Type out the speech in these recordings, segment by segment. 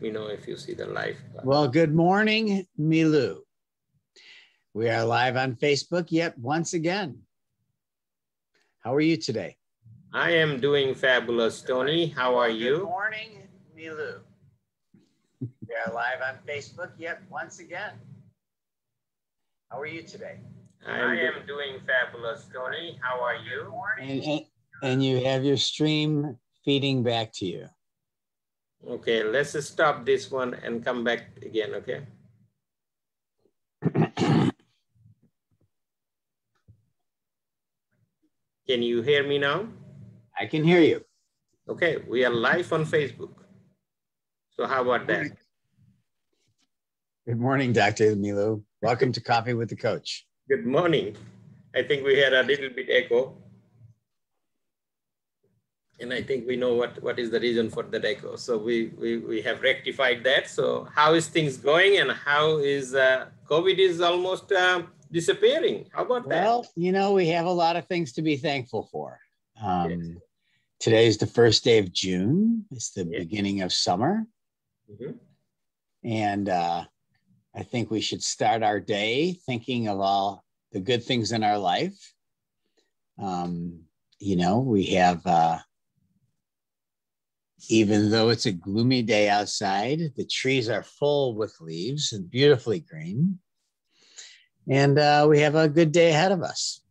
me know if you see the live. Well, good morning, Milu. We are live on Facebook yet once again. How are you today? I am doing fabulous, Tony. How are you? Good morning, Milu. We are live on Facebook yet once again. How are you today? I am, I am doing fabulous, Tony. How are you? And, and, and you have your stream feeding back to you. Okay, let's stop this one and come back again, okay? Can you hear me now? I can hear you. Okay, we are live on Facebook. So how about that? Good morning, Dr. Milu. Welcome to Coffee with the Coach. Good morning. I think we had a little bit echo and I think we know what, what is the reason for the echo. So we, we, we have rectified that. So how is things going and how is uh, COVID is almost uh, disappearing? How about well, that? Well, you know, we have a lot of things to be thankful for. Um, yes. Today is the first day of June. It's the yes. beginning of summer. Mm-hmm. And uh, I think we should start our day thinking of all the good things in our life. Um, you know, we have uh, even though it's a gloomy day outside, the trees are full with leaves and beautifully green. And uh, we have a good day ahead of us.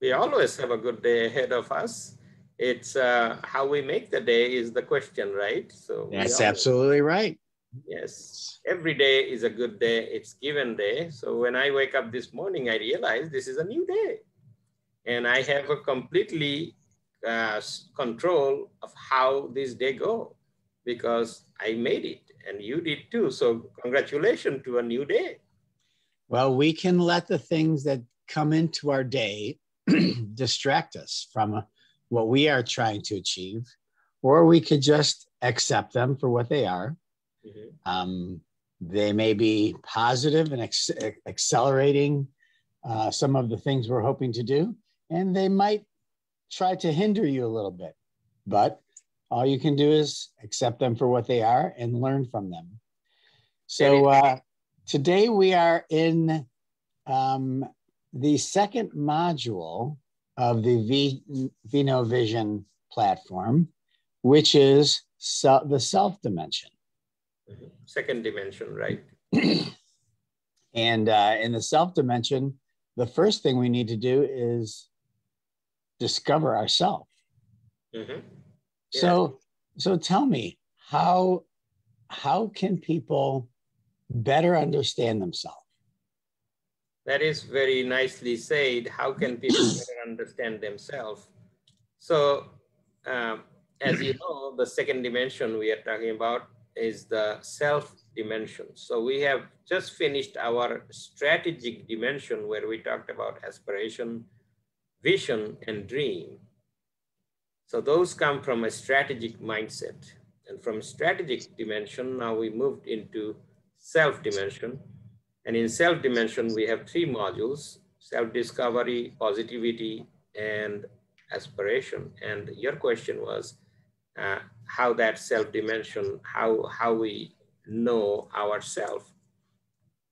We always have a good day ahead of us. It's uh, how we make the day is the question, right? So that's absolutely right. Yes, every day is a good day. It's given day. So when I wake up this morning, I realize this is a new day, and I have a completely uh, control of how this day go because I made it and you did too. So congratulations to a new day. Well, we can let the things that come into our day distract us from what we are trying to achieve, or we could just accept them for what they are. Mm-hmm. Um, they may be positive and ex- accelerating uh, some of the things we're hoping to do, and they might try to hinder you a little bit, but all you can do is accept them for what they are and learn from them. So uh, today we are in um, the second module of the v- Vino Vision platform, which is so- the self dimension. Mm-hmm. Second dimension, right? and uh, in the self dimension, the first thing we need to do is discover ourselves. Mm-hmm. Yeah. So, so tell me how how can people better understand themselves? That is very nicely said. How can people better understand themselves? So, um, as you know, the second dimension we are talking about is the self dimension. So we have just finished our strategic dimension where we talked about aspiration, vision, and dream. So those come from a strategic mindset. And from strategic dimension, now we moved into self dimension. And in self dimension, we have three modules, self-discovery, positivity, and aspiration. And your question was uh, how that self dimension, how, how we know ourselves.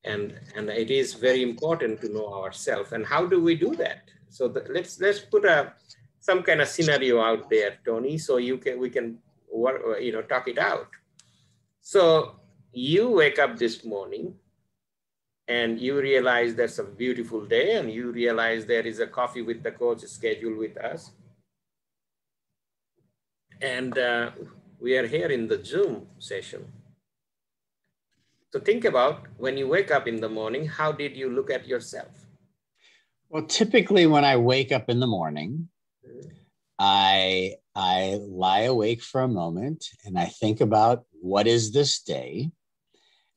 And, and it is very important to know ourselves. And how do we do that? So the, let's let's put a some kind of scenario out there, Tony, so you can we can work, you know talk it out. So you wake up this morning and you realize that's a beautiful day and you realize there is a coffee with the coach scheduled with us. And uh, we are here in the Zoom session. So think about when you wake up in the morning, how did you look at yourself? Well, typically when I wake up in the morning, I I lie awake for a moment and I think about what is this day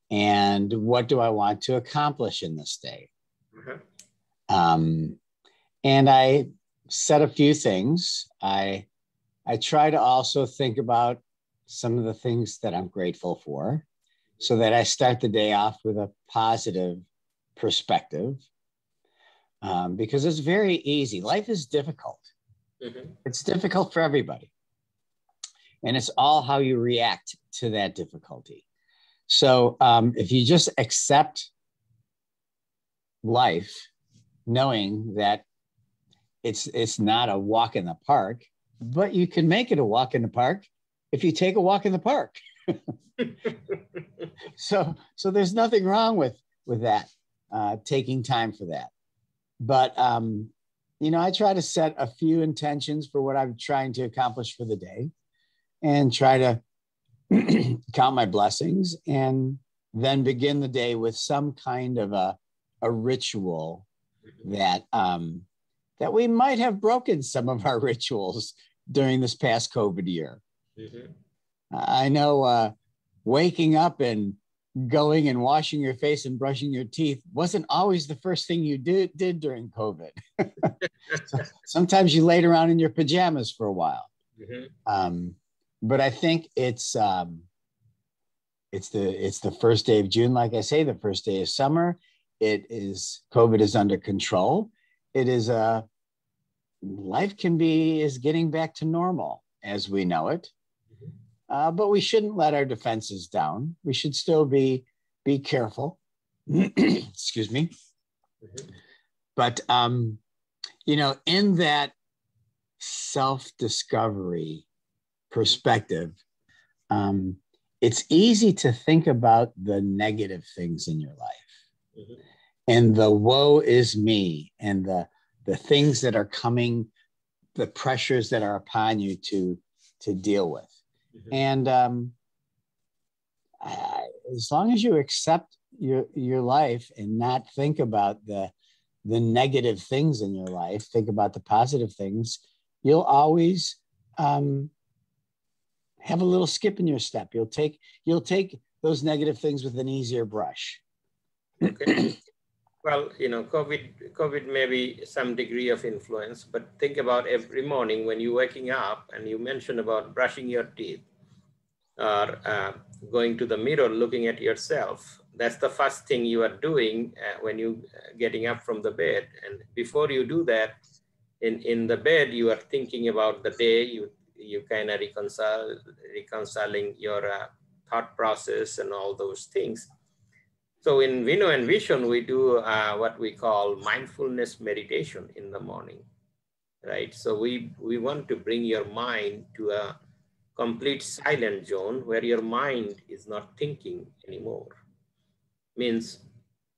and what do I want to accomplish in this day. Mm-hmm. Um, and I set a few things. I I try to also think about some of the things that I'm grateful for so that I start the day off with a positive perspective um, because it's very easy. Life is difficult. Mm-hmm. It's difficult for everybody. and it's all how you react to that difficulty. So um, if you just accept life, knowing that it's it's not a walk in the park, but you can make it a walk in the park if you take a walk in the park. so so there's nothing wrong with with that uh, taking time for that but um, you know i try to set a few intentions for what i'm trying to accomplish for the day and try to count my blessings and then begin the day with some kind of a, a ritual that um, that we might have broken some of our rituals during this past covid year mm-hmm. i know uh, waking up and going and washing your face and brushing your teeth wasn't always the first thing you did, did during COVID. sometimes you laid around in your pajamas for a while. Mm-hmm. Um, but I think it's um, it's the it's the first day of June, like I say, the first day of summer. It is COVID is under control. It is a uh, life can be is getting back to normal as we know it. Uh, but we shouldn't let our defenses down. We should still be be careful. Excuse me. But um, you know, in that self-discovery perspective, um, it's easy to think about the negative things in your life mm-hmm. and the woe is me and the the things that are coming, the pressures that are upon you to to deal with. Mm-hmm. And um, I, as long as you accept your your life and not think about the the negative things in your life, think about the positive things, you'll always um, have a little skip in your step. You'll take you'll take those negative things with an easier brush. Okay. well, you know, COVID COVID may be some degree of influence, but think about every morning when you're waking up and you mention about brushing your teeth or uh, going to the mirror, looking at yourself. That's the first thing you are doing uh, when you uh, getting up from the bed. And before you do that, in, in the bed, you are thinking about the day, you, you kind of reconcile, reconciling your uh, thought process and all those things. So in Vino and Vision, we do uh, what we call mindfulness meditation in the morning, right? So we, we want to bring your mind to a complete silent zone where your mind is not thinking anymore. Means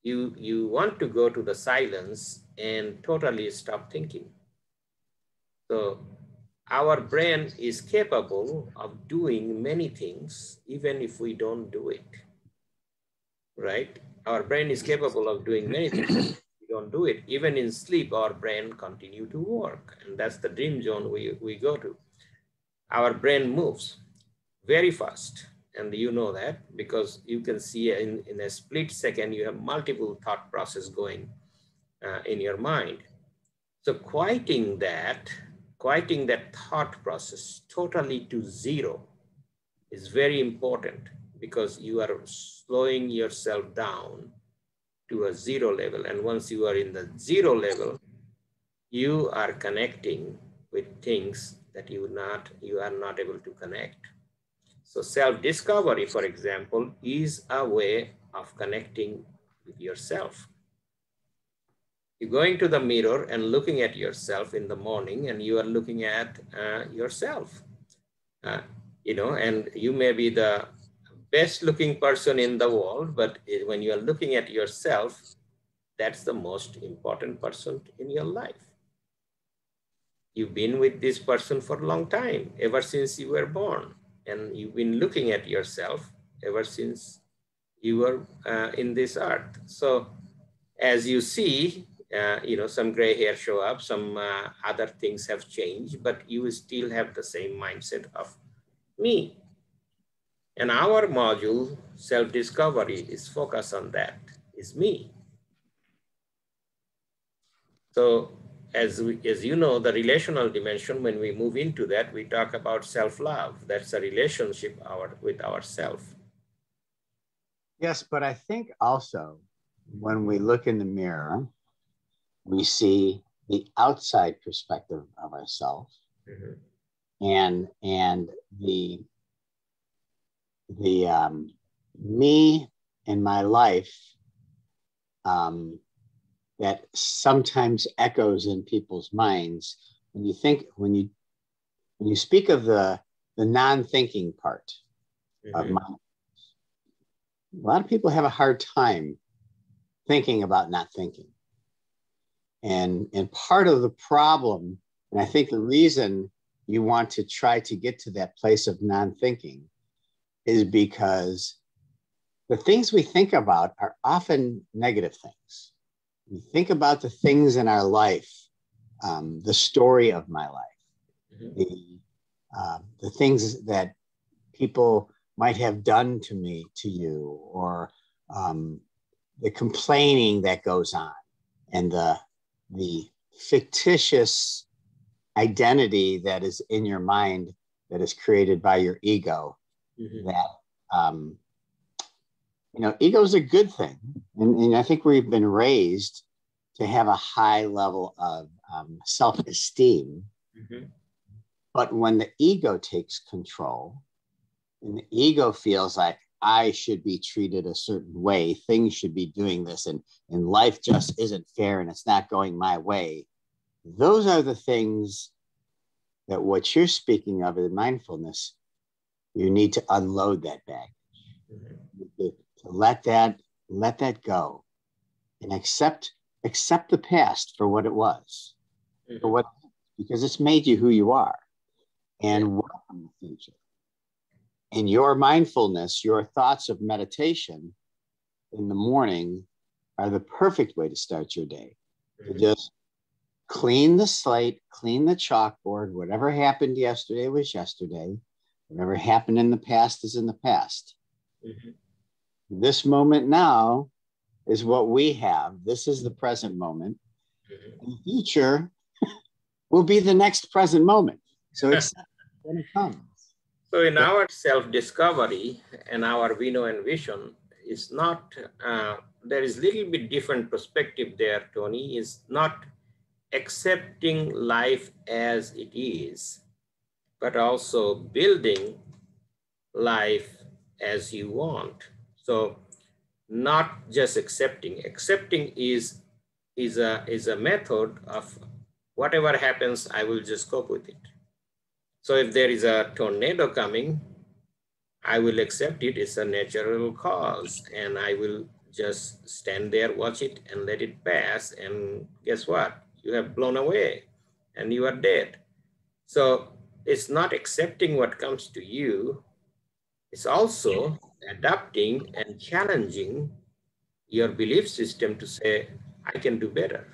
you, you want to go to the silence and totally stop thinking. So our brain is capable of doing many things, even if we don't do it, right? Our brain is capable of doing many things. we don't do it. Even in sleep, our brain continue to work. And that's the dream zone we, we go to our brain moves very fast. And you know that because you can see in, in a split second, you have multiple thought process going uh, in your mind. So quieting that, quieting that thought process totally to zero is very important because you are slowing yourself down to a zero level. And once you are in the zero level, you are connecting with things that you not you are not able to connect. So self-discovery, for example, is a way of connecting with yourself. You're going to the mirror and looking at yourself in the morning and you are looking at uh, yourself. Uh, you know, and you may be the best looking person in the world, but when you are looking at yourself, that's the most important person in your life you've been with this person for a long time, ever since you were born. And you've been looking at yourself ever since you were uh, in this earth. So as you see, uh, you know, some gray hair show up, some uh, other things have changed, but you still have the same mindset of me. And our module, self-discovery, is focused on that, is me. So as, we, as you know, the relational dimension, when we move into that, we talk about self-love. That's a relationship our, with ourself. Yes, but I think also when we look in the mirror, we see the outside perspective of ourselves. Mm-hmm. and and the the um, me in my life um, that sometimes echoes in people's minds when you think when you when you speak of the the non-thinking part mm-hmm. of mind a lot of people have a hard time thinking about not thinking and and part of the problem and i think the reason you want to try to get to that place of non-thinking is because the things we think about are often negative things. We think about the things in our life, um, the story of my life, mm-hmm. the, uh, the things that people might have done to me, to you, or um, the complaining that goes on, and the, the fictitious identity that is in your mind that is created by your ego mm-hmm. that um, you know ego is a good thing and, and, i think we've been raised to have a high level of um, self-esteem mm-hmm. but when the ego takes control and the ego feels like i should be treated a certain way things should be doing this and, and life just isn't fair and it's not going my way those are the things that what you're speaking of in mindfulness you need to unload that baggage mm-hmm. to, to let that let that go and accept accept the past for what it was mm-hmm. for what because it's made you who you are and welcome the future and your mindfulness your thoughts of meditation in the morning are the perfect way to start your day mm-hmm. to just clean the slate clean the chalkboard whatever happened yesterday was yesterday Whatever happened in the past is in the past. Mm-hmm. This moment now is what we have. This is the present moment. Mm-hmm. The future will be the next present moment. So it's when it comes. So in our self-discovery and our Vino and vision is not, uh, there is a little bit different perspective there, Tony, is not accepting life as it is, but also building life as you want. So not just accepting. Accepting is, is, a, is a method of whatever happens, I will just cope with it. So if there is a tornado coming, I will accept it. It's a natural cause and I will just stand there, watch it and let it pass. And guess what? You have blown away and you are dead. So it's not accepting what comes to you, it's also adapting and challenging your belief system to say, I can do better.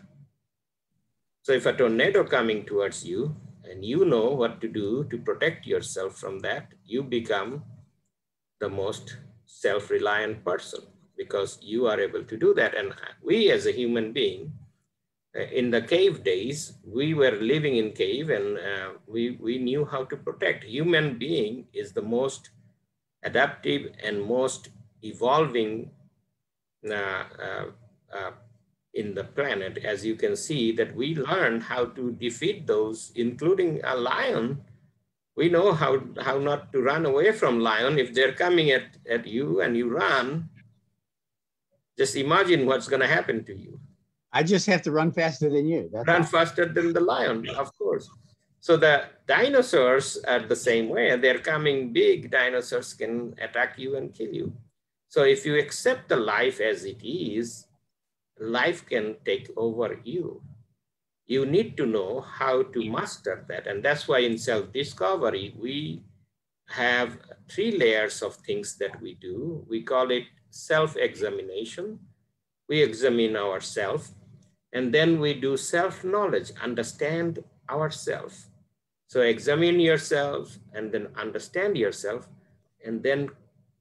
So if a tornado coming towards you and you know what to do to protect yourself from that, you become the most self-reliant person because you are able to do that. And we as a human being in the cave days, we were living in cave and uh, we, we knew how to protect. Human being is the most adaptive and most evolving uh, uh, uh, in the planet. As you can see that we learned how to defeat those, including a lion. We know how, how not to run away from lion. If they're coming at, at you and you run, just imagine what's gonna happen to you. I just have to run faster than you. That's run faster than the lion, of course. So the dinosaurs are the same way. They're coming big. Dinosaurs can attack you and kill you. So if you accept the life as it is, life can take over you. You need to know how to master that. And that's why in self-discovery, we have three layers of things that we do. We call it self-examination. We examine ourselves and then we do self-knowledge, understand ourselves. So examine yourself and then understand yourself. And then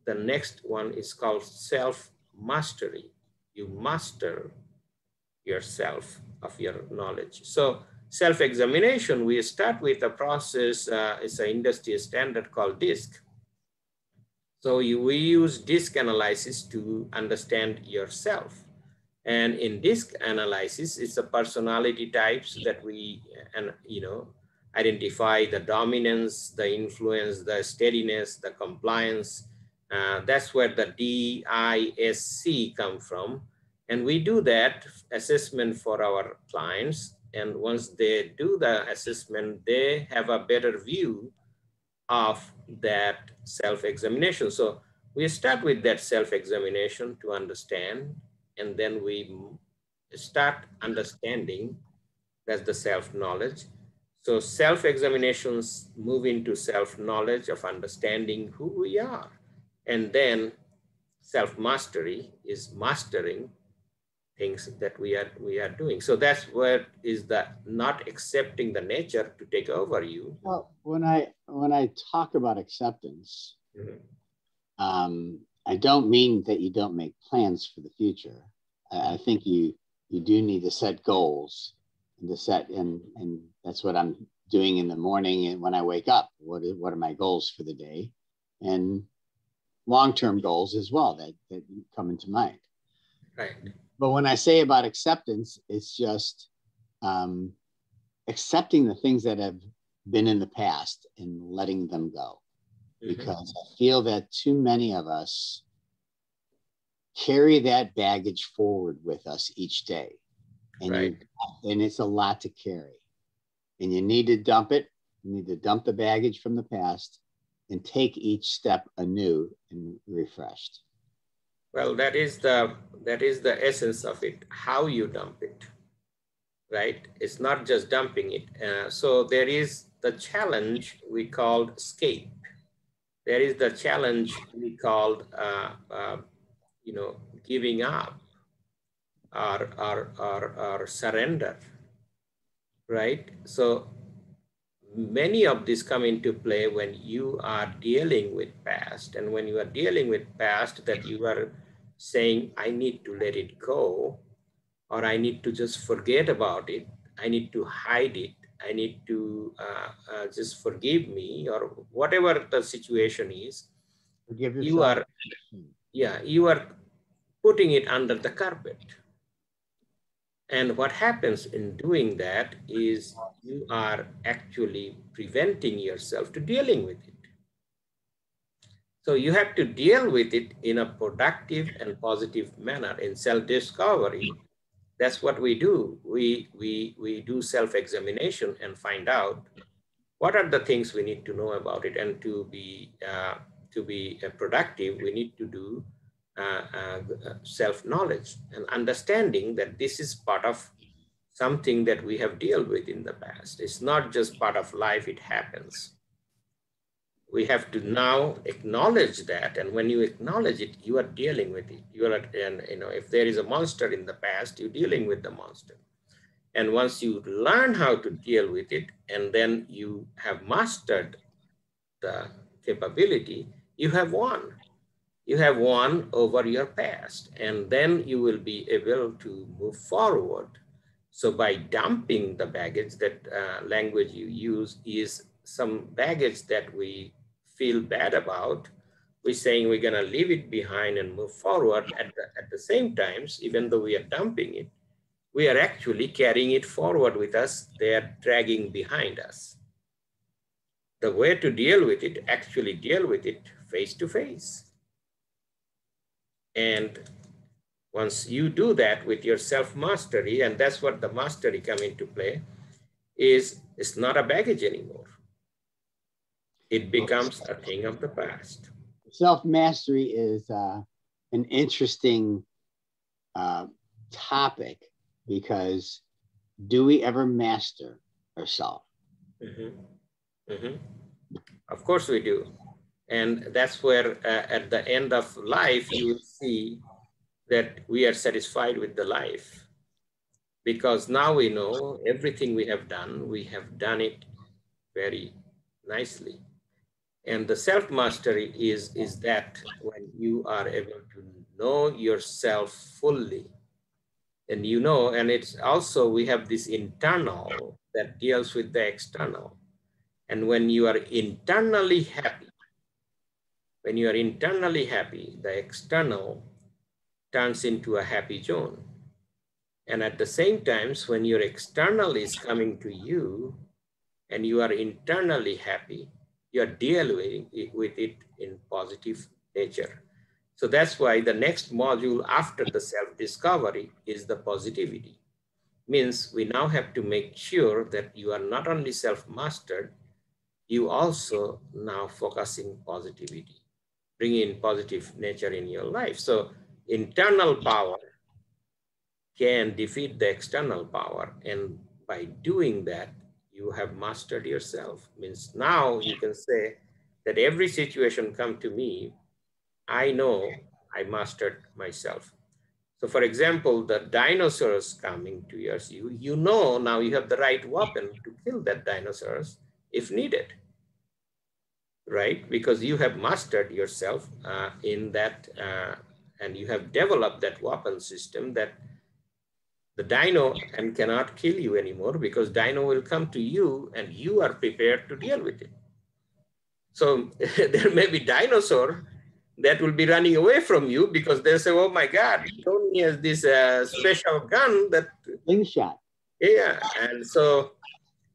the next one is called self-mastery. You master yourself of your knowledge. So self-examination, we start with a process, uh, it's an industry standard called DISC. So you, we use DISC analysis to understand yourself. And in DISC analysis, it's the personality types that we, and you know, identify the dominance, the influence, the steadiness, the compliance. Uh, that's where the DISC come from. And we do that assessment for our clients. And once they do the assessment, they have a better view of that self-examination. So we start with that self-examination to understand, and then we start understanding that's the self-knowledge. So self-examinations move into self-knowledge of understanding who we are. And then self-mastery is mastering things that we are we are doing. So that's where is the not accepting the nature to take over you. Well, when I when I talk about acceptance, mm-hmm. um, I don't mean that you don't make plans for the future. I, I think you you do need to set goals and to set and and that's what I'm doing in the morning and when I wake up. What is what are my goals for the day? And long-term goals as well that, that come into mind. Right. But when I say about acceptance, it's just um, accepting the things that have been in the past and letting them go. Mm-hmm. Because I feel that too many of us carry that baggage forward with us each day. And, right. you, and it's a lot to carry. And you need to dump it. You need to dump the baggage from the past and take each step anew and refreshed. Well, that is the that is the essence of it. How you dump it, right? It's not just dumping it. Uh, so there is the challenge we called escape. There is the challenge we called, uh, uh, you know, giving up or, or, or, or surrender, right? So many of these come into play when you are dealing with past and when you are dealing with past that you are saying, I need to let it go, or I need to just forget about it. I need to hide it. I need to uh, uh, just forgive me, or whatever the situation is. Forgive you are, yeah, you are putting it under the carpet. And what happens in doing that is you are actually preventing yourself to dealing with it. So you have to deal with it in a productive and positive manner in self-discovery. That's what we do. We, we, we do self-examination and find out what are the things we need to know about it. And to be, uh, to be uh, productive, we need to do uh, uh self-knowledge and understanding that this is part of something that we have dealt with in the past. It's not just part of life, it happens we have to now acknowledge that. And when you acknowledge it, you are dealing with it. You are, and you know, if there is a monster in the past, you're dealing with the monster. And once you learn how to deal with it, and then you have mastered the capability, you have won. You have won over your past, and then you will be able to move forward. So by dumping the baggage, that uh, language you use is some baggage that we feel bad about, we're saying we're gonna leave it behind and move forward. At the, at the same times, even though we are dumping it, we are actually carrying it forward with us. They are dragging behind us. The way to deal with it, actually deal with it face to face. And once you do that with your self-mastery, and that's what the mastery come into play, is it's not a baggage anymore it becomes a thing of the past. Self mastery is uh, an interesting uh, topic because do we ever master ourselves? Mm-hmm. Mm-hmm. Of course we do. And that's where uh, at the end of life, you will see that we are satisfied with the life. Because now we know everything we have done, we have done it very nicely. And the self-mastery is, is that when you are able to know yourself fully, and you know, and it's also, we have this internal that deals with the external. And when you are internally happy, when you are internally happy, the external turns into a happy zone. And at the same times, when your external is coming to you, and you are internally happy, you are dealing with it in positive nature. So that's why the next module after the self-discovery is the positivity. Means we now have to make sure that you are not only self-mastered, you also now focusing positivity, bringing in positive nature in your life. So internal power can defeat the external power. And by doing that, you have mastered yourself. Means now you can say that every situation come to me, I know I mastered myself. So for example, the dinosaurs coming to yours, you, you know now you have the right weapon to kill that dinosaurs if needed, right? Because you have mastered yourself uh, in that uh, and you have developed that weapon system that the dino and cannot kill you anymore because dino will come to you and you are prepared to deal with it. So there may be dinosaur that will be running away from you because they say, "Oh my God, Tony has this uh, special gun that slingshot." Yeah, and so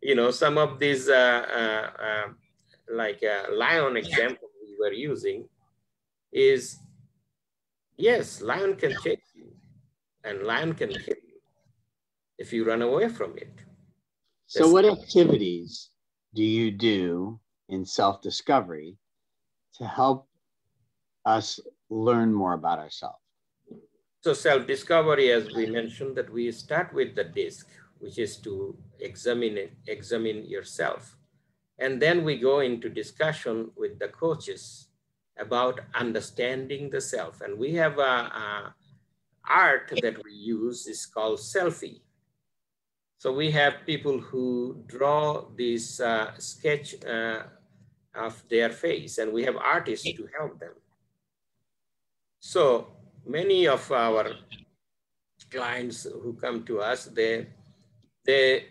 you know some of these uh, uh, uh like uh, lion example we were using is yes, lion can chase you, and lion can kill you if you run away from it. So, That's what activities do you do in self discovery to help us learn more about ourselves? So self-discovery, as we mentioned, that we start with the disc, which is to examine it, examine yourself. And then we go into discussion with the coaches about understanding the self. And we have a, a art that we use is called selfie. So we have people who draw this uh, sketch uh, of their face and we have artists to help them. So many of our clients who come to us, they, they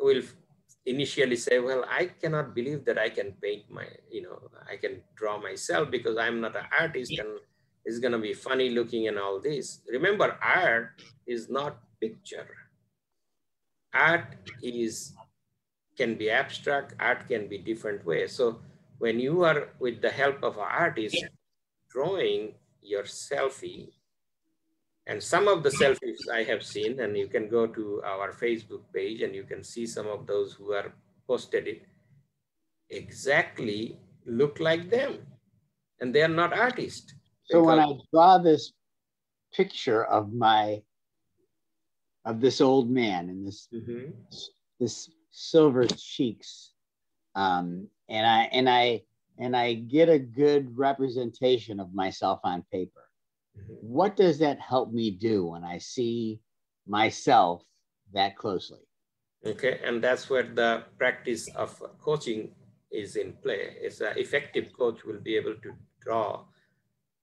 will initially say, well, I cannot believe that I can paint my, you know, I can draw myself because I'm not an artist and it's going to be funny looking and all this. Remember, art is not picture. Art is, can be abstract, art can be different ways. So when you are with the help of an artist drawing, your selfie. And some of the selfies I have seen, and you can go to our Facebook page and you can see some of those who are posted it, exactly look like them. And they are not artists. So when I draw this picture of my of this old man and this mm-hmm. this silver cheeks um, and i and i and I get a good representation of myself on paper. Mm-hmm. What does that help me do when I see myself that closely? Okay, and that's where the practice of coaching is in play. Is an effective coach will be able to draw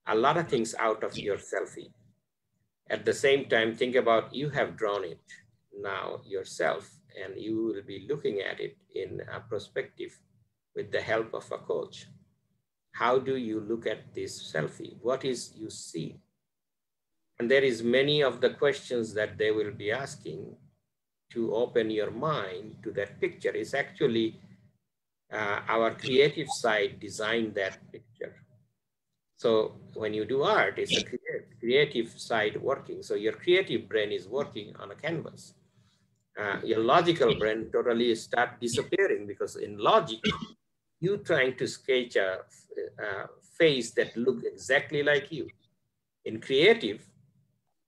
a lot of things out of your selfie. At the same time, think about you have drawn it now yourself, and you will be looking at it in a perspective with the help of a coach. How do you look at this selfie? What is you see? And there is many of the questions that they will be asking to open your mind to that picture. It's actually uh, our creative side designed that picture. So when you do art, it's a creative side working. So your creative brain is working on a canvas. Uh, your logical brain totally start disappearing because in logic, you trying to sketch a, a, face that look exactly like you. In creative,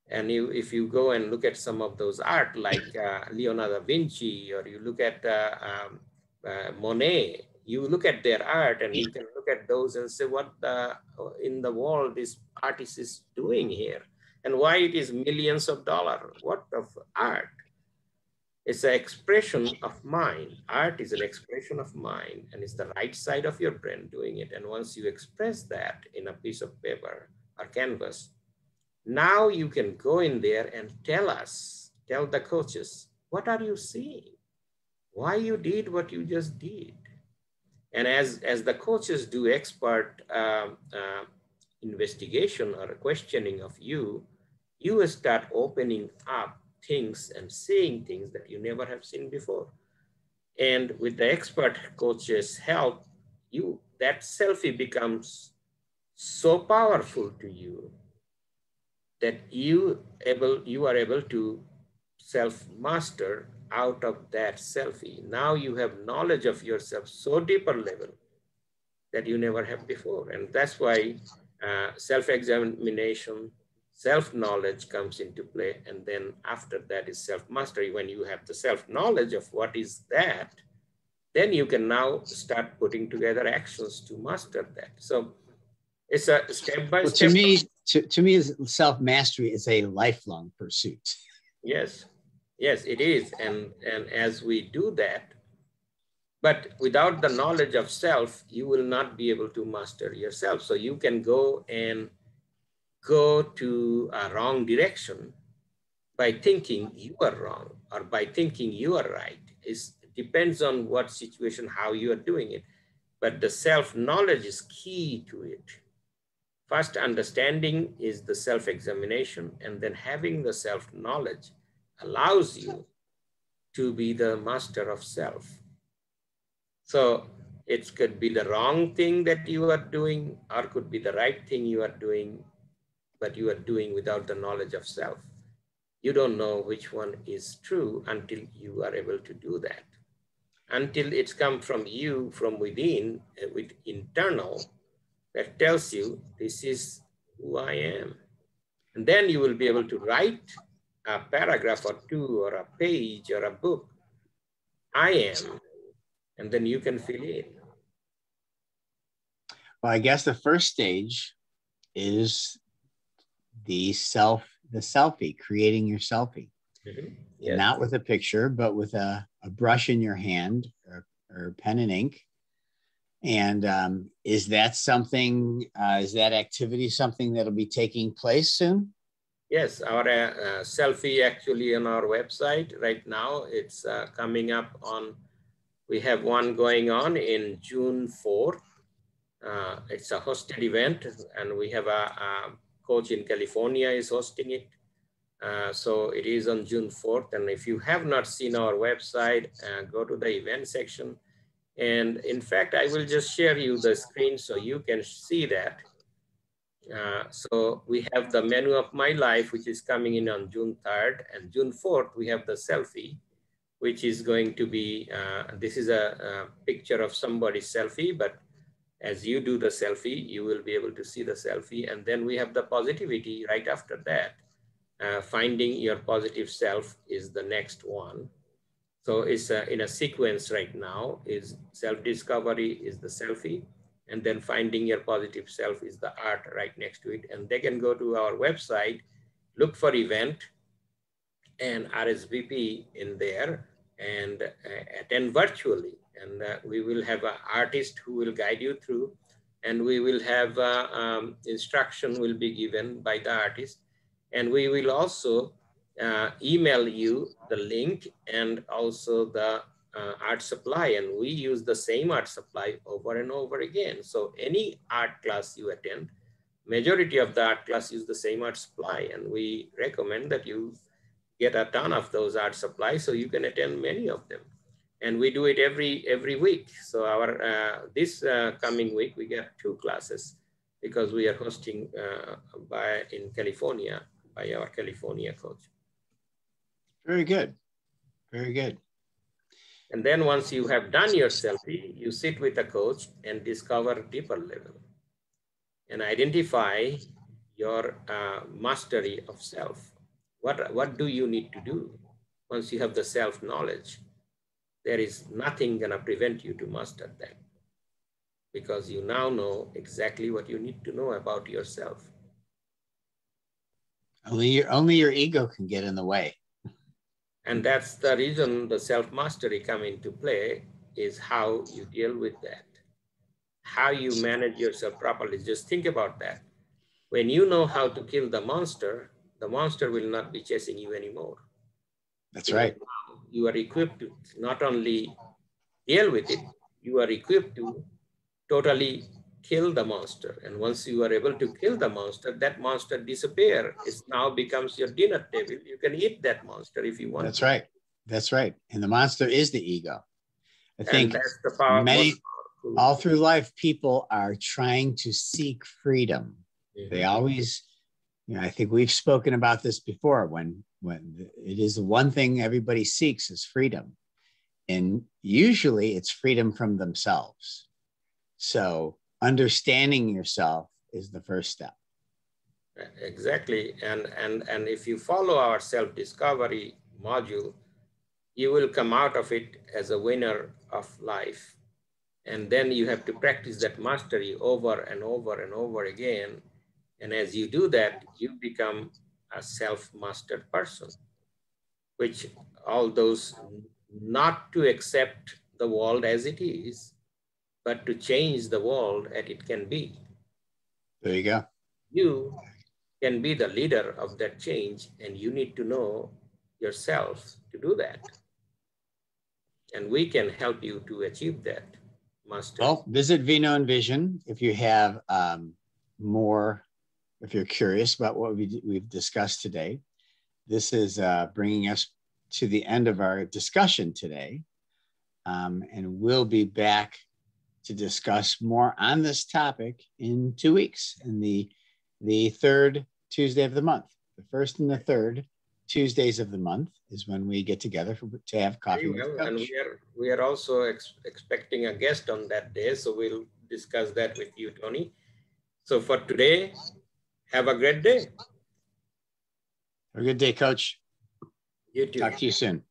and you, if you go and look at some of those art like uh, Leonardo da Vinci, or you look at uh, um, uh, Monet, you look at their art and you can look at those and say what the, uh, in the world this artist is doing here and why it is millions of dollars. What of art? It's an expression of mind. Art is an expression of mind and it's the right side of your brain doing it. And once you express that in a piece of paper or canvas, now you can go in there and tell us, tell the coaches, what are you seeing? Why you did what you just did? And as, as the coaches do expert uh, uh, investigation or questioning of you, you will start opening up things and seeing things that you never have seen before. And with the expert coach's help, you that selfie becomes so powerful to you that you able you are able to self master out of that selfie. Now you have knowledge of yourself so deeper level that you never have before. And that's why uh, self-examination, self-knowledge comes into play. And then after that is self-mastery. When you have the self-knowledge of what is that, then you can now start putting together actions to master that. So it's a step by well, step. To me, to, to me, self-mastery is a lifelong pursuit. Yes, yes, it is. And, and as we do that, but without the knowledge of self, you will not be able to master yourself. So you can go and go to a wrong direction by thinking you are wrong or by thinking you are right. It depends on what situation, how you are doing it. But the self-knowledge is key to it. First, understanding is the self-examination, and then having the self-knowledge allows you to be the master of self. So it could be the wrong thing that you are doing, or could be the right thing you are doing, but you are doing without the knowledge of self. You don't know which one is true until you are able to do that. Until it's come from you, from within, uh, with internal, that tells you this is who I am. And then you will be able to write a paragraph or two or a page or a book. I am and then you can fill in. Well, I guess the first stage is the self, the selfie, creating your selfie. Mm-hmm. Yes. Not with a picture, but with a, a brush in your hand or, or pen and ink. And um, is that something, uh, is that activity something that'll be taking place soon? Yes, our uh, selfie actually on our website right now. It's uh, coming up on we have one going on in June 4th. Uh, it's a hosted event and we have a, a coach in California is hosting it. Uh, so it is on June 4th. And if you have not seen our website, uh, go to the event section. And in fact, I will just share you the screen so you can see that. Uh, so we have the menu of my life, which is coming in on June 3rd and June 4th, we have the selfie which is going to be, uh, this is a, a, picture of somebody's selfie, but as you do the selfie, you will be able to see the selfie. And then we have the positivity right after that. Uh, finding your positive self is the next one. So it's uh, in a sequence right now is self-discovery is the selfie and then finding your positive self is the art right next to it. And they can go to our website, look for event and RSVP in there and uh, attend virtually. And uh, we will have an artist who will guide you through and we will have uh, um, instruction will be given by the artist. And we will also uh, email you the link and also the uh, art supply. And we use the same art supply over and over again. So any art class you attend, majority of the art class use the same art supply. And we recommend that you get a ton of those art supplies so you can attend many of them. And we do it every every week. So our uh, this uh, coming week we get two classes because we are hosting uh, by in California by our California coach. Very good, very good. And then once you have done your selfie, you sit with a coach and discover deeper level and identify your uh, mastery of self what, what do you need to do once you have the self-knowledge? There is nothing gonna prevent you to master that because you now know exactly what you need to know about yourself. Only your, only your ego can get in the way. And that's the reason the self-mastery come into play is how you deal with that. How you manage yourself properly. Just think about that. When you know how to kill the monster, the monster will not be chasing you anymore. That's right. You are equipped to not only deal with it, you are equipped to totally kill the monster. And once you are able to kill the monster, that monster disappear. It now becomes your dinner table. You can eat that monster if you want. That's right. That's right. And the monster is the ego. I think many, all through life, people are trying to seek freedom. They always, you know, I think we've spoken about this before when when it is the one thing everybody seeks is freedom. And usually it's freedom from themselves. So understanding yourself is the first step. Exactly. And and and if you follow our self-discovery module, you will come out of it as a winner of life. And then you have to practice that mastery over and over and over again. And as you do that, you become a self-mastered person, which all those not to accept the world as it is, but to change the world as it can be. There you go. You can be the leader of that change, and you need to know yourself to do that. And we can help you to achieve that, Master. Well, visit Vino and Vision if you have um, more, if you're curious about what we, we've discussed today. This is uh, bringing us to the end of our discussion today. Um, and we'll be back to discuss more on this topic in two weeks in the the third Tuesday of the month. The first and the third Tuesdays of the month is when we get together for, to have coffee. Well, and we are we are also ex expecting a guest on that day, so we'll discuss that with you, Tony. So for today, have a great day. Have a good day, Coach. You too. Talk to you soon.